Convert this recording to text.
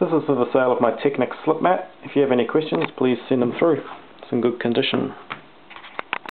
This is for the sale of my Technic slip mat. If you have any questions, please send them through. It's in good condition.